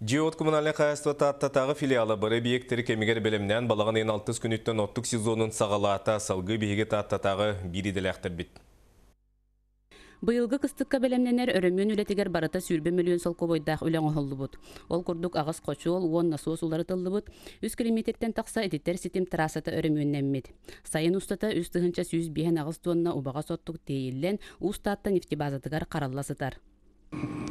Жиот коммунальный хаяство таттатағы филиалы бары биектері кемегер білімнен балаған ең алтыс күніттен оттық сезонын сағалата салғы биеге таттатағы бири діләқтір бит. Быйылгы кыстыкка белемненер өрөмүн үлетигер барыта сүрбе миллион солко бойдах үлең оһоллубут. Ол курдук агыс кочуол уон насос улары тыллыбыт. 100 километрден такса эдиттер ситим трассата өрөмүннәммит. Сайын устата үс тыгынча сүз биһен агыс тонна убага соттук дейиллен устатта нефтебазатыгар каралласытар.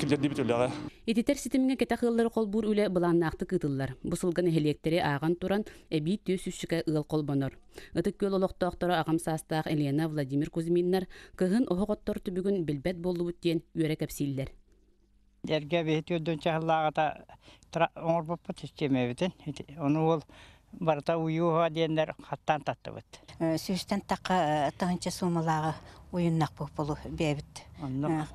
килдерди бит үлага Эдитер ситимге кете хыллары колбур үле быланнаакты кытыллар. Бусылган эхелектери аган туран эби төс үсчүкэ ыл колбонор. Ытык көл олохтоохторо агам саастаах Елена Владимир Кузьминнар кыһын охоғоттор түбүгүн билбет боллубут диен үөрэ кепсииллер. Дерге бехти өдөн чахаллагата оңор боппут системебитин. Оны ол барта уюха диендер хаттан таттыбыт. Сүүстен тақа тағынча сумалағы уюннақ бұл болу бәбіт Онно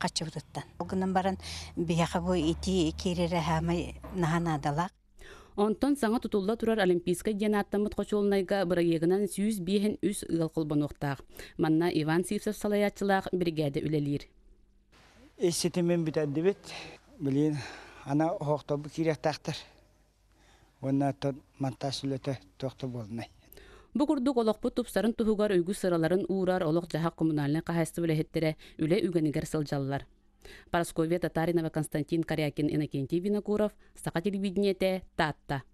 қачыбыттан. Огынан баран бияқа бу ити керері хамай наханадалақ. Онтон саңа тутулла турар Олимпийска диэн аттамыт қочуолнайга бырайегынан сүүс биэхин үс ыал колбонуохтаах. Манна Иван Сивсов салаячылаах бригада үлелир. эссетемен битәддибит. Билин ана хохтобу кирәктәхтер. Онна тот монтаж үлете тохты болнай. Бу курдук олохпу тупсарын туһугар өйгү сыраларын уурар олох жаһак коммунальный кахасты билэхеттере үле үгенигер сылжаллар. Парасковия Татаринова Константин Корякин Иннокентий Винокуров, Сака телевидениете, Татта.